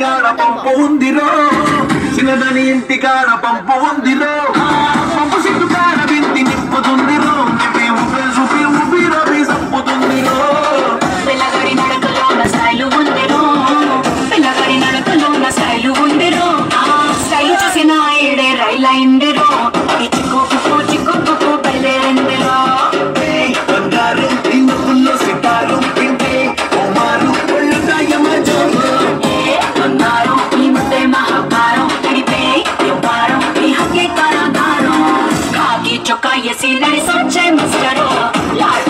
ఇంటికాడ పంపు ఉందిరో చిన్నదని ఇంటికాడ పంపు ఉందిరో. ಎಸಿ ನಡೆಸೋ ಜೈ ಮಸ್ಟರು ಲಾಡ್